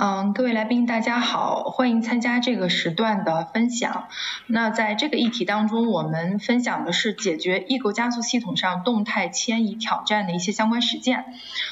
嗯，各位来宾，大家好，欢迎参加这个时段的分享。那在这个议题当中，我们分享的是解决异构加速系统上动态迁移挑战的一些相关实践。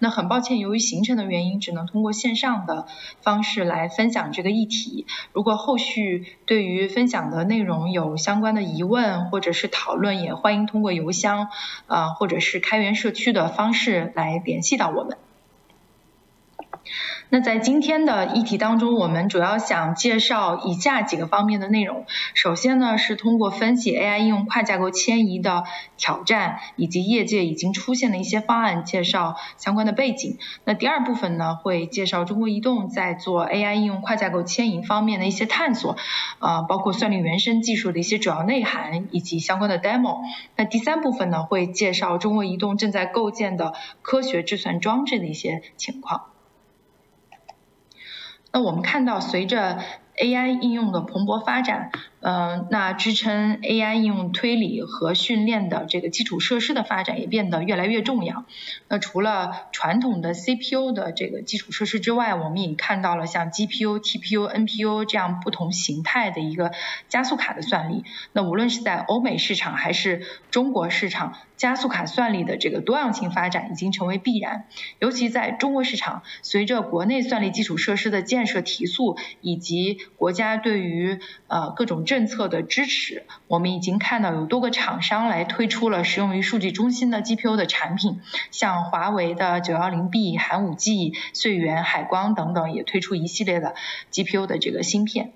那很抱歉，由于行程的原因，只能通过线上的方式来分享这个议题。如果后续对于分享的内容有相关的疑问或者是讨论，也欢迎通过邮箱啊或者是开源社区的方式来联系到我们。那在今天的议题当中，我们主要想介绍以下几个方面的内容。首先呢，是通过分析 AI 应用跨架构迁移的挑战，以及业界已经出现的一些方案，介绍相关的背景。那第二部分呢，会介绍中国移动在做 AI 应用跨架构迁移方面的一些探索，啊，包括算力原生技术的一些主要内涵以及相关的 demo。那第三部分呢，会介绍中国移动正在构建的科学计算装置的一些情况。那我们看到，随着 AI 应用的蓬勃发展，嗯，那支撑 AI 应用推理和训练的这个基础设施的发展也变得越来越重要。那除了传统的 CPU 的这个基础设施之外，我们也看到了像 GPU、TPU、NPU 这样不同形态的一个加速卡的算力。那无论是在欧美市场还是中国市场，加速卡算力的这个多样性发展已经成为必然，尤其在中国市场，随着国内算力基础设施的建设提速，以及国家对于呃各种政策的支持，我们已经看到有多个厂商来推出了适用于数据中心的 GPU 的产品，像华为的九幺零 B、寒武纪、穗源、海光等等，也推出一系列的 GPU 的这个芯片。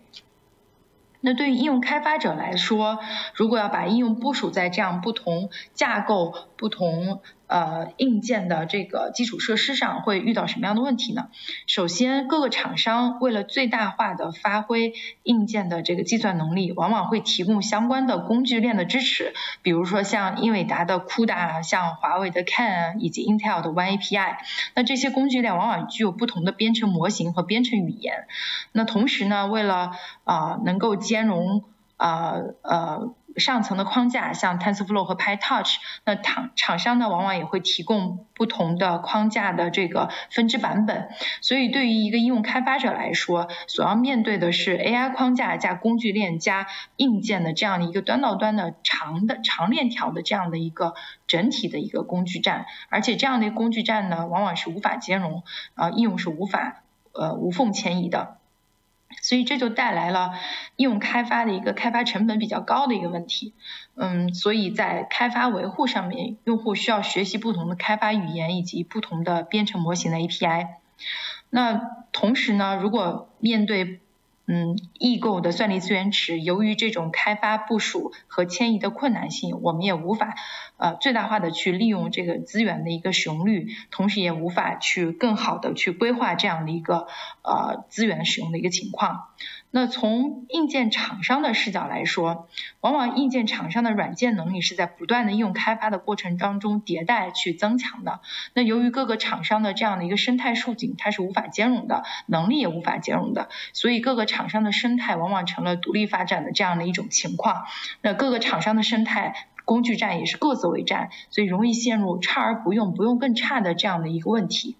那对于应用开发者来说，如果要把应用部署在这样不同架构、不同呃硬件的这个基础设施上，会遇到什么样的问题呢？首先，各个厂商为了最大化的发挥硬件的这个计算能力，往往会提供相关的工具链的支持，比如说像英伟达的 CUDA，像华为的 Can，以及 Intel 的 OneAPI。那这些工具链往往具有不同的编程模型和编程语言。那同时呢，为了啊能够兼容啊呃上层的框架，像 TensorFlow 和 PyTorch，那厂厂商呢往往也会提供不同的框架的这个分支版本。所以对于一个应用开发者来说，所要面对的是 AI 框架加工具链加硬件的这样的一个端到端的长的长链条的这样的一个整体的一个工具站，而且这样的工具站呢，往往是无法兼容啊应用是无法呃无缝迁移的。所以这就带来了应用开发的一个开发成本比较高的一个问题，嗯，所以在开发维护上面，用户需要学习不同的开发语言以及不同的编程模型的 API。那同时呢，如果面对嗯，异构的算力资源池，由于这种开发部署和迁移的困难性，我们也无法呃最大化的去利用这个资源的一个使用率，同时也无法去更好的去规划这样的一个呃资源使用的一个情况。那从硬件厂商的视角来说，往往硬件厂商的软件能力是在不断的应用开发的过程当中迭代去增强的。那由于各个厂商的这样的一个生态竖井，它是无法兼容的，能力也无法兼容的，所以各个厂商的生态往往成了独立发展的这样的一种情况。那各个厂商的生态工具站也是各自为战，所以容易陷入差而不用，不用更差的这样的一个问题。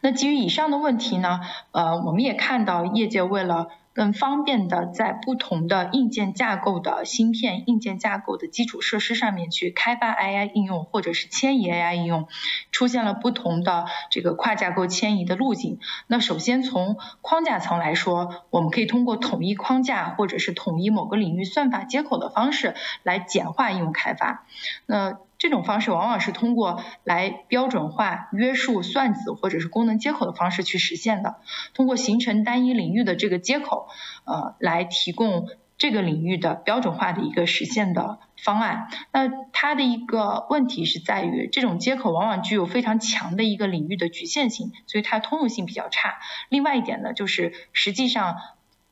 那基于以上的问题呢，呃，我们也看到业界为了更方便的在不同的硬件架构的芯片、硬件架构的基础设施上面去开发 AI 应用或者是迁移 AI 应用，出现了不同的这个跨架构迁移的路径。那首先从框架层来说，我们可以通过统一框架或者是统一某个领域算法接口的方式来简化应用开发。那这种方式往往是通过来标准化、约束算子或者是功能接口的方式去实现的。通过形成单一领域的这个接口，呃，来提供这个领域的标准化的一个实现的方案。那它的一个问题是在于，这种接口往往具有非常强的一个领域的局限性，所以它通用性比较差。另外一点呢，就是实际上。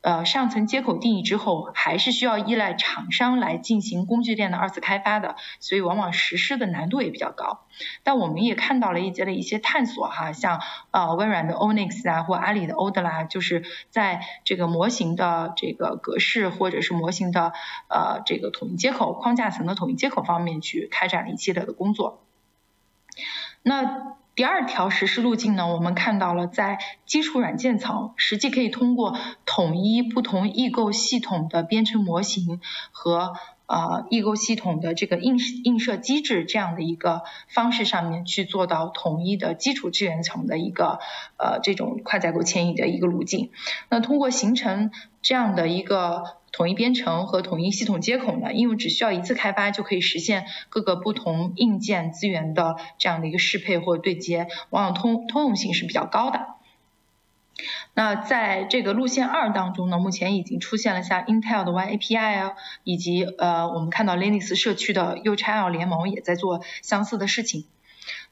呃，上层接口定义之后，还是需要依赖厂商来进行工具链的二次开发的，所以往往实施的难度也比较高。但我们也看到了一些的一些探索哈，像呃微软的 Onyx 啊，或阿里的 Oda 就是在这个模型的这个格式或者是模型的呃这个统一接口框架层的统一接口方面去开展了一系列的工作。那第二条实施路径呢，我们看到了在基础软件层，实际可以通过统一不同异构系统的编程模型和呃异构系统的这个映映射机制这样的一个方式上面去做到统一的基础资源层的一个呃这种跨架构迁移的一个路径。那通过形成这样的一个统一编程和统一系统接口呢，应用只需要一次开发就可以实现各个不同硬件资源的这样的一个适配或对接，往往通通用性是比较高的。那在这个路线二当中呢，目前已经出现了像 Intel 的 YAPI 啊，以及呃我们看到 Linux 社区的 UCL 联盟也在做相似的事情。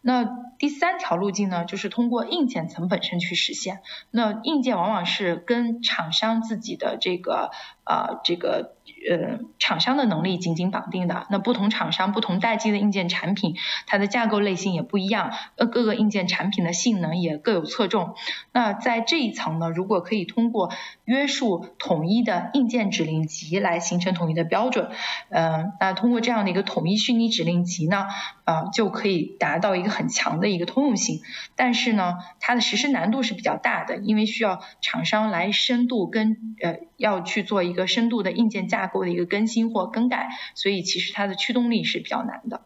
那第三条路径呢，就是通过硬件层本身去实现。那硬件往往是跟厂商自己的这个呃这个呃厂商的能力紧紧绑定的。那不同厂商不同代际的硬件产品，它的架构类型也不一样，呃各个硬件产品的性能也各有侧重。那在这一层呢，如果可以通过约束统一的硬件指令集来形成统一的标准，嗯，那通过这样的一个统一虚拟指令集呢，啊就可以达到一个。很强的一个通用性，但是呢，它的实施难度是比较大的，因为需要厂商来深度跟呃要去做一一个深度的硬件架构的一个更新或更改，所以其实它的驱动力是比较难的。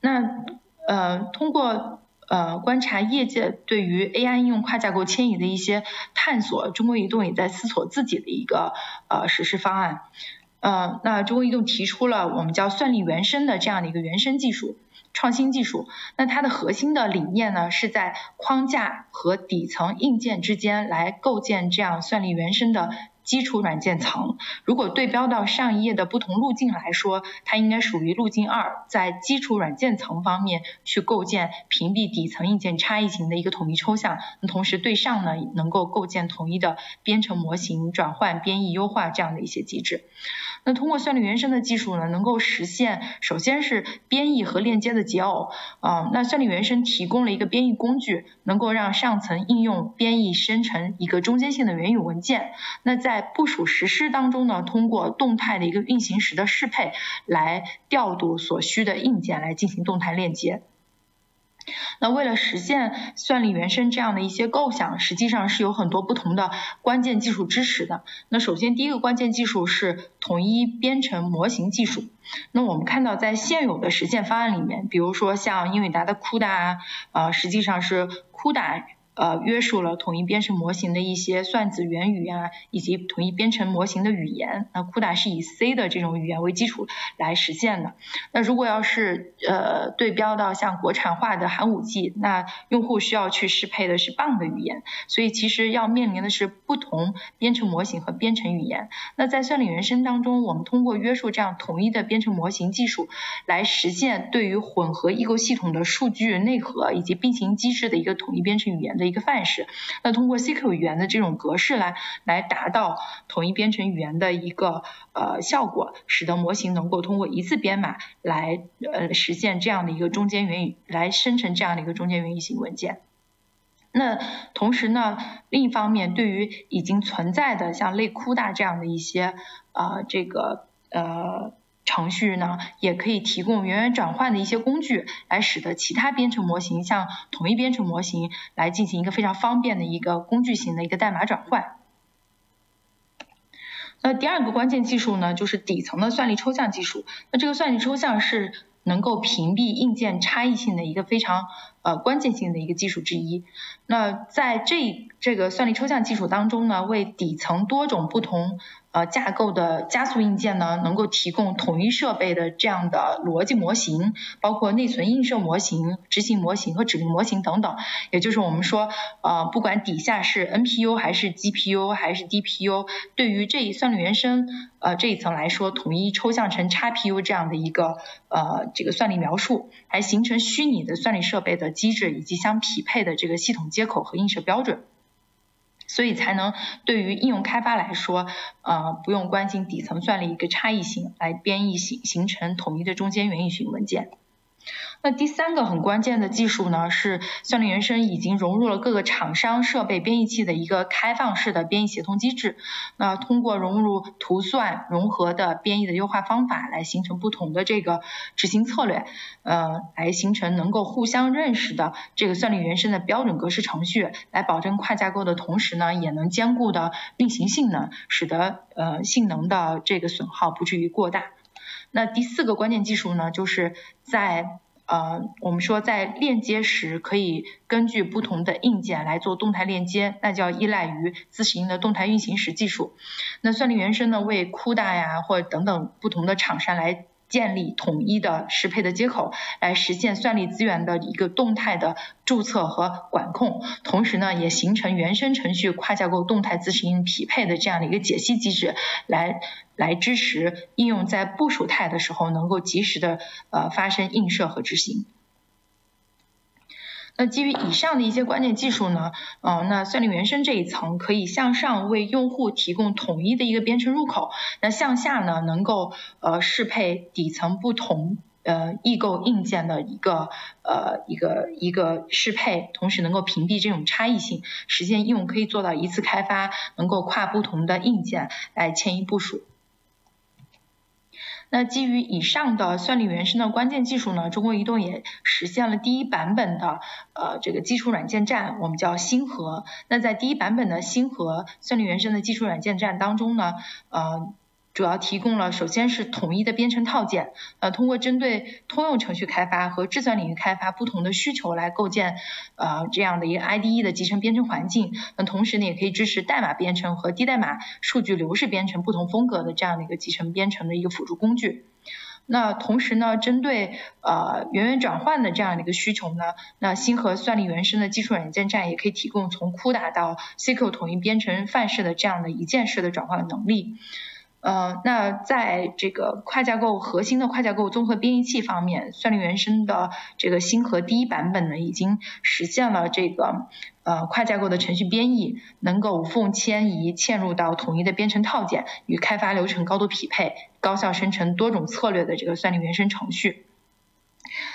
那呃通过呃观察业界对于 AI 应用跨架构迁移的一些探索，中国移动也在思索自己的一个呃实施方案。呃，那中国移动提出了我们叫算力原生的这样的一个原生技术。创新技术，那它的核心的理念呢，是在框架和底层硬件之间来构建这样算力原生的基础软件层。如果对标到上一页的不同路径来说，它应该属于路径二，在基础软件层方面去构建屏蔽底层硬件差异型的一个统一抽象，同时对上呢，能够构建统一的编程模型、转换、编译、优化这样的一些机制。那通过算力原生的技术呢，能够实现首先是编译和链接的解耦啊。那算力原生提供了一个编译工具，能够让上层应用编译生成一个中间性的原语文件。那在部署实施当中呢，通过动态的一个运行时的适配来调度所需的硬件来进行动态链接。那为了实现算力原生这样的一些构想，实际上是有很多不同的关键技术支持的。那首先第一个关键技术是统一编程模型技术。那我们看到在现有的实现方案里面，比如说像英伟达的 CUDA，呃，实际上是 CUDA。呃，约束了统一编程模型的一些算子元语啊，以及统一编程模型的语言。那 CUDA 是以 C 的这种语言为基础来实现的。那如果要是呃对标到像国产化的寒武纪，那用户需要去适配的是 Bang 的语言。所以其实要面临的是不同编程模型和编程语言。那在算力原生当中，我们通过约束这样统一的编程模型技术，来实现对于混合异构系统的数据内核以及并行机制的一个统一编程语言。的一个范式，那通过 SQL 语言的这种格式来来达到统一编程语言的一个呃效果，使得模型能够通过一次编码来呃实现这样的一个中间元语，来生成这样的一个中间元语型文件。那同时呢，另一方面，对于已经存在的像类库大这样的一些啊这个呃。程序呢，也可以提供源源转换的一些工具，来使得其他编程模型像统一编程模型来进行一个非常方便的一个工具型的一个代码转换。那第二个关键技术呢，就是底层的算力抽象技术。那这个算力抽象是能够屏蔽硬件差异性的一个非常呃关键性的一个技术之一。那在这这个算力抽象技术当中呢，为底层多种不同呃，架构的加速硬件呢，能够提供统一设备的这样的逻辑模型，包括内存映射模型、执行模型和指令模型等等。也就是我们说，呃，不管底下是 NPU 还是 GPU 还是 DPU，对于这一算力原生呃这一层来说，统一抽象成 XPU 这样的一个呃这个算力描述，还形成虚拟的算力设备的机制以及相匹配的这个系统接口和映射标准。所以才能对于应用开发来说，呃，不用关心底层算力一个差异性，来编译形形成统一的中间元运行文件。那第三个很关键的技术呢，是算力原生已经融入了各个厂商设备编译器的一个开放式的编译协同机制。那通过融入图算融合的编译的优化方法，来形成不同的这个执行策略，呃，来形成能够互相认识的这个算力原生的标准格式程序，来保证跨架构的同时呢，也能兼顾的运行性能，使得呃性能的这个损耗不至于过大。那第四个关键技术呢，就是在呃，我们说在链接时可以根据不同的硬件来做动态链接，那叫依赖于自适应的动态运行时技术。那算力原生呢，为 CUDA 呀或等等不同的厂商来建立统一的适配的接口，来实现算力资源的一个动态的注册和管控，同时呢，也形成原生程序跨架构动态自适应匹配的这样的一个解析机制，来来支持应用在部署态的时候能够及时的呃发生映射和执行。那基于以上的一些关键技术呢，呃，那算力原生这一层可以向上为用户提供统一的一个编程入口，那向下呢能够呃适配底层不同呃异构硬件的一个呃一个一个适配，同时能够屏蔽这种差异性，实现应用可以做到一次开发，能够跨不同的硬件来迁移部署。那基于以上的算力原生的关键技术呢，中国移动也实现了第一版本的呃这个基础软件站，我们叫星河。那在第一版本的星河算力原生的基础软件站当中呢，呃。主要提供了首先是统一的编程套件，呃，通过针对通用程序开发和计算领域开发不同的需求来构建呃这样的一个 IDE 的集成编程环境。那同时呢，也可以支持代码编程和低代码数据流式编程不同风格的这样的一个集成编程的一个辅助工具。那同时呢，针对呃源源转换的这样的一个需求呢，那星河算力原生的基础软件站也可以提供从 CUDA 到 SQL 统一编程范式的这样的一键式的转换能力。呃，那在这个跨架构核心的跨架构综合编译器方面，算力原生的这个星河第一版本呢，已经实现了这个呃跨架构的程序编译，能够无缝迁移嵌入到统一的编程套件，与开发流程高度匹配，高效生成多种策略的这个算力原生程序。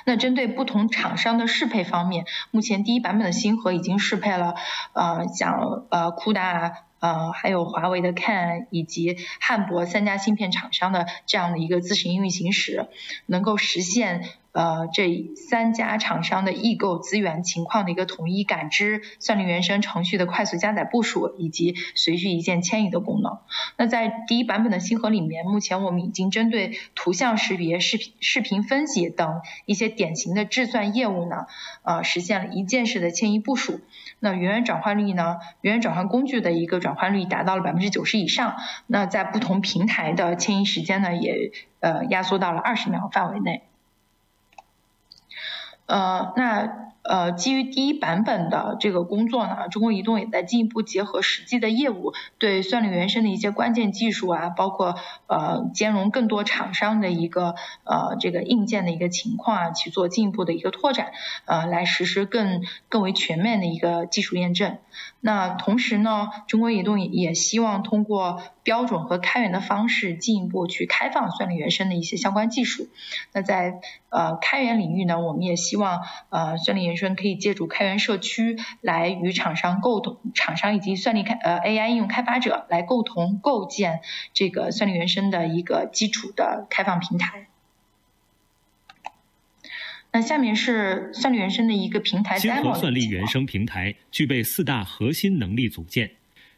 那针对不同厂商的适配方面，目前第一版本的星河已经适配了呃像呃酷达。呃，还有华为的 Can 以及汉博三家芯片厂商的这样的一个自适应运行时，能够实现。呃，这三家厂商的异构资源情况的一个统一感知，算力原生程序的快速加载部署，以及随序一键迁移的功能。那在第一版本的星河里面，目前我们已经针对图像识别、视频视频分析等一些典型的制算业务呢，呃，实现了一键式的迁移部署。那源源转换率呢，源源转换工具的一个转换率达到了百分之九十以上。那在不同平台的迁移时间呢，也呃压缩到了二十秒范围内。呃，那呃，基于第一版本的这个工作呢，中国移动也在进一步结合实际的业务，对算力原生的一些关键技术啊，包括呃兼容更多厂商的一个呃这个硬件的一个情况啊，去做进一步的一个拓展，呃，来实施更更为全面的一个技术验证。那同时呢，中国移动也希望通过标准和开源的方式，进一步去开放算力原生的一些相关技术。那在呃开源领域呢，我们也希望呃算力原生可以借助开源社区来与厂商共同，厂商以及算力开呃 AI 应用开发者来共同构建这个算力原生的一个基础的开放平台。那下面是算力原生的一个平台。星河算力原生平台具备四大核心能力组件：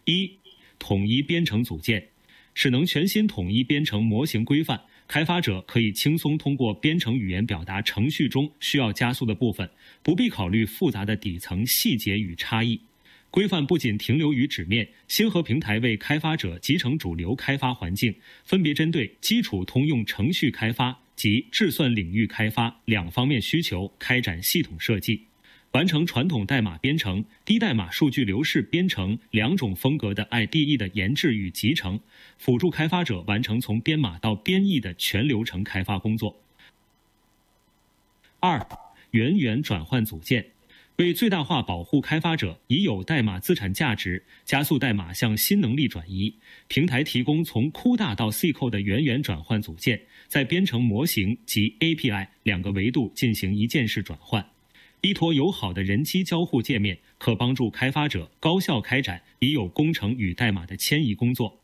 一、统一编程组件，使能全新统一编程模型规范，开发者可以轻松通过编程语言表达程序中需要加速的部分，不必考虑复杂的底层细节与差异。规范不仅停留于纸面，星河平台为开发者集成主流开发环境，分别针对基础通用程序开发。及计算领域开发两方面需求开展系统设计，完成传统代码编程、低代码数据流式编程两种风格的 IDE 的研制与集成，辅助开发者完成从编码到编译的全流程开发工作。二、源源转换组件。为最大化保护开发者已有代码资产价值，加速代码向新能力转移，平台提供从 CUD 到 C 扣的源源转换组件，在编程模型及 API 两个维度进行一键式转换。依托友好的人机交互界面，可帮助开发者高效开展已有工程与代码的迁移工作。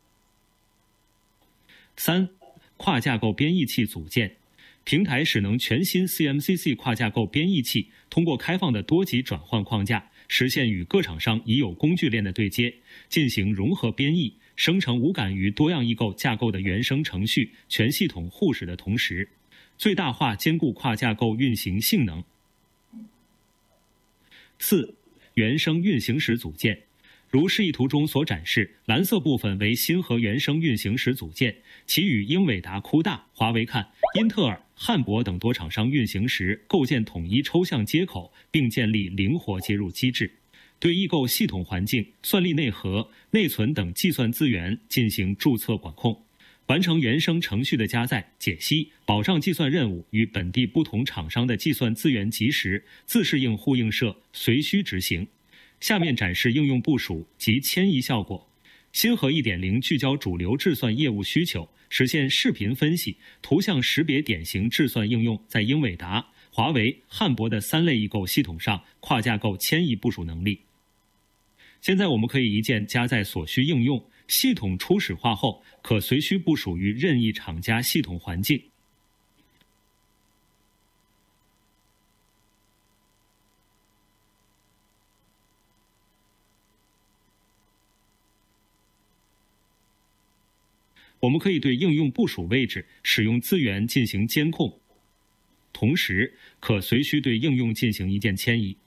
三、跨架构编译器组件。平台使能全新 CMCC 跨架构编译器通过开放的多级转换框架，实现与各厂商已有工具链的对接，进行融合编译，生成无感于多样异构架构的原生程序，全系统互使的同时，最大化兼顾跨架构运行性能。四、原生运行时组件。如示意图中所展示，蓝色部分为新和原生运行时组件，其与英伟达、酷大、华为、看、英特尔、汉博等多厂商运行时构建统一抽象接口，并建立灵活接入机制，对异构系统环境、算力内核、内存等计算资源进行注册管控，完成原生程序的加载、解析，保障计算任务与本地不同厂商的计算资源及时、自适应互映射，随需执行。下面展示应用部署及迁移效果。新核1.0聚焦主流制算业务需求，实现视频分析、图像识别典型制算应用在英伟达、华为、汉博的三类异构系统上跨架构迁移部署能力。现在我们可以一键加载所需应用，系统初始化后可随需部署于任意厂家系统环境。我们可以对应用部署位置、使用资源进行监控，同时可随需对应用进行一键迁移。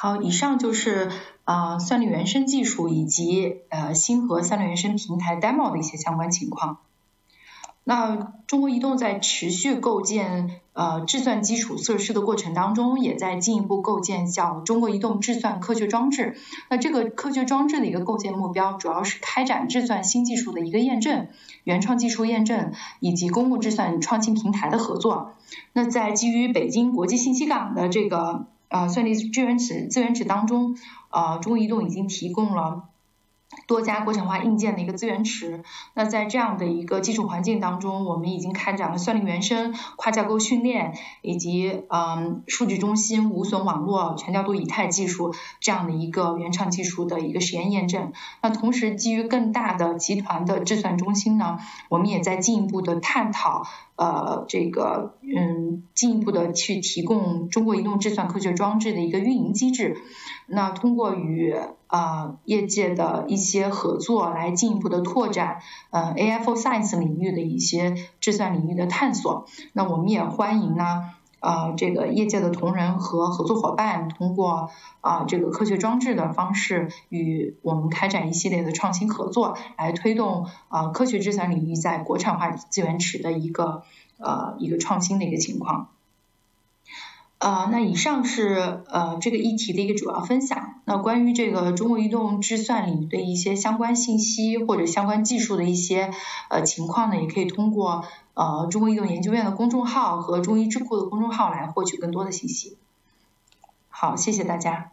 好，以上就是呃算力原生技术以及呃星河算力原生平台 demo 的一些相关情况。那中国移动在持续构建呃智算基础设施的过程当中，也在进一步构建叫中国移动智算科学装置。那这个科学装置的一个构建目标，主要是开展智算新技术的一个验证、原创技术验证以及公共智算创新平台的合作。那在基于北京国际信息港的这个呃，算力资源池资源池当中，呃，中国移动已经提供了。多家国产化硬件的一个资源池，那在这样的一个基础环境当中，我们已经开展了算力原生、跨架构训练以及嗯数据中心无损网络、全调度以太技术这样的一个原创技术的一个实验验证。那同时基于更大的集团的智算中心呢，我们也在进一步的探讨呃这个嗯进一步的去提供中国移动智算科学装置的一个运营机制。那通过与啊，业界的一些合作来进一步的拓展，呃，AI for Science 领域的一些智算领域的探索。那我们也欢迎呢，呃，这个业界的同仁和合作伙伴通过啊这个科学装置的方式与我们开展一系列的创新合作，来推动啊科学智算领域在国产化资源池的一个呃一个创新的一个情况。呃，那以上是呃这个议题的一个主要分享。那关于这个中国移动智算领域的一些相关信息或者相关技术的一些呃情况呢，也可以通过呃中国移动研究院的公众号和中医智库的公众号来获取更多的信息。好，谢谢大家。